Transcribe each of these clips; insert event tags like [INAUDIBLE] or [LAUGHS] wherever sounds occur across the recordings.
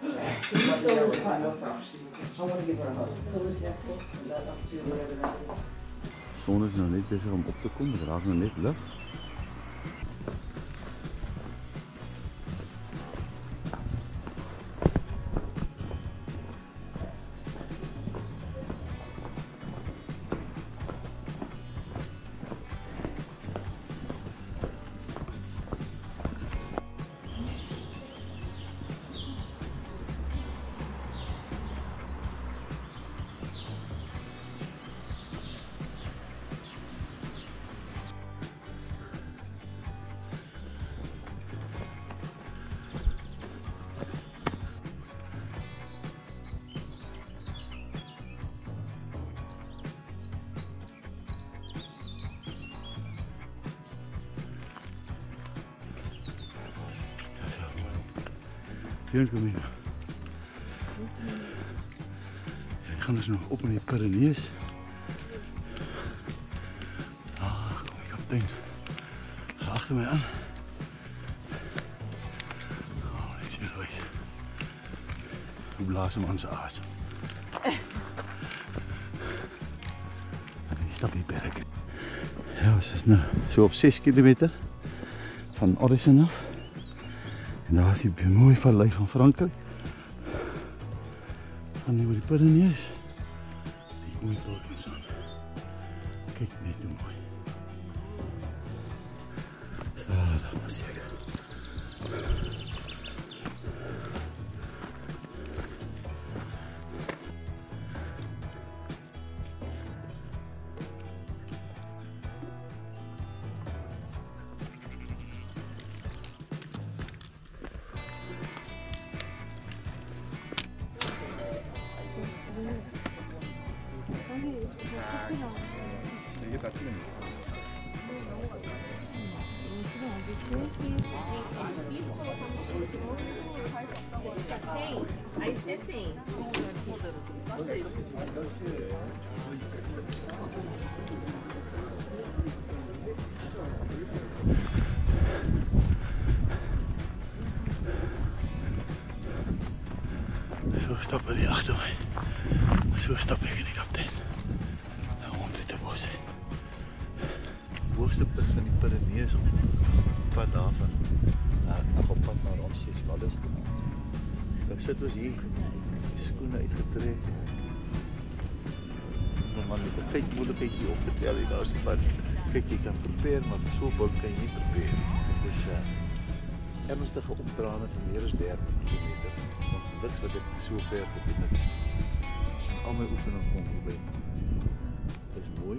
De zon is nog niet bezig om op te komen, we dragen nog niet lucht. Hier kom ik. Ik ga dus nog op in die Pyrenees. Ah, kom ik kapitein. Ga achter mij aan. Oh, dit is uit. Hoe blaas hem aan zijn asem. Die stap die berg. Ja, we is nou zo op 6 kilometer van Orison af. En daar is die mooi vallei van Frankryk. Gaan oor die Pyrenees. Hier kom die Pilgrims aan. Kyk net hoe mooi. Stadig maar seker. Aí você sim Zo stappen die achter mij. Zo stap ik en ik op den. Rond dit de bos. Hoogste punt van die Pyrenees op pad daarvan na nog op pad na Ronsies Wallis toe. Dan sit ons hier skoene uitgetrek. En man met 'n feit moeilikheid hier op te tel hier daar's pad. Kyk jy kan prepare maar so bou kan jy nie prepare. Dit is 'n uh, ernstige opdraande van meer as 30 km. Want niks wat ek so ver gedoen het. Al my oefening kom hier by. Dit is mooi.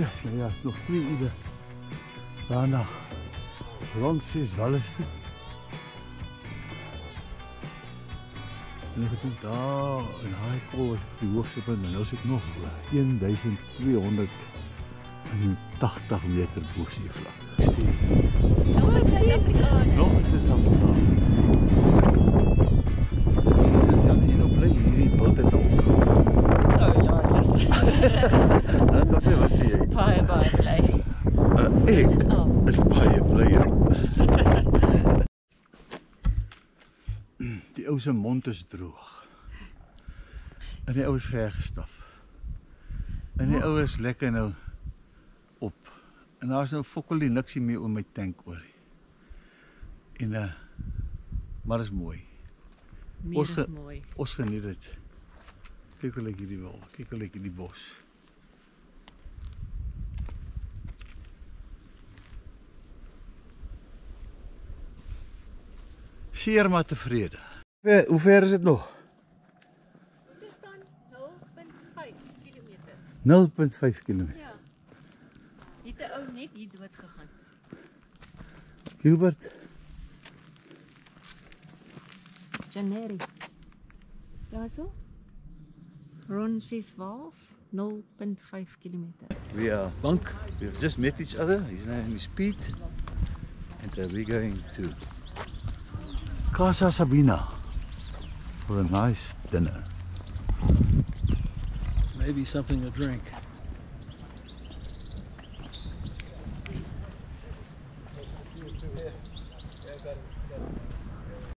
ja, nou ja, nog twee uur. Daarna, Frans is wel echt. En dan gedacht, daar een haaikool is op de hoogste punt. En dat is ook nog 1280 meter boven zeevlak. Nog eens Zuid-Afrika. Nog eens Zuid-Afrika. Dit is al hier op plek, hier in Bultental. Oh ja, dat is. [LAUGHS] wat wat sê jy? baie baie bly. Uh, ek Oh, is baie bly. Die ou se mond is droog. En die ou is ver gestap. En die ou is lekker nou op. En daar's nou fokkelie niksie meer oor my tank oor. En uh maar is mooi. meer Ons is mooi. Ons geniet dit. Kyk hoe lyk hierdie wal. Kyk hoe lyk hierdie bos. zeer maar tevreden. Hoe ver is het nog? 0,5 kilometer. Ja. Het de ou net hier dood gegaan. Gilbert. Janeri. zo. Ron says Vals, 0.5 kilometer. We are bunk. We've just met each other. His name is Pete. And we we're going to Casa Sabina for a nice dinner. Maybe something to drink.